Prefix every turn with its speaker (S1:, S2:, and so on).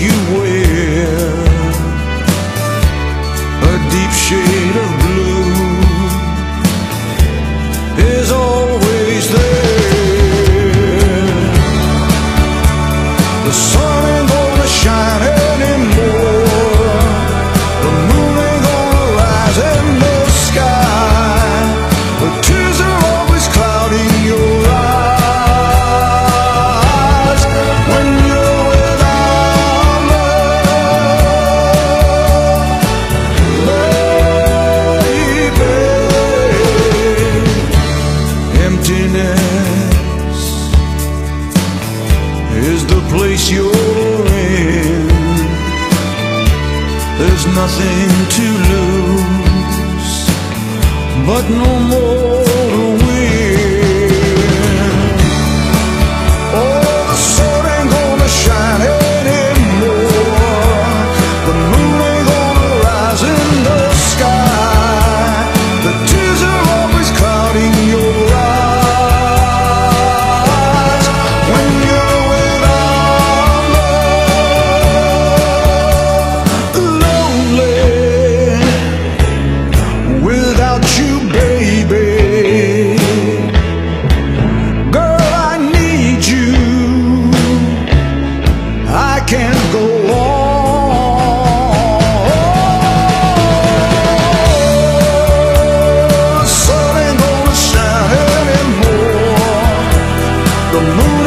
S1: you would is the place you're in. There's nothing to lose, but no more. como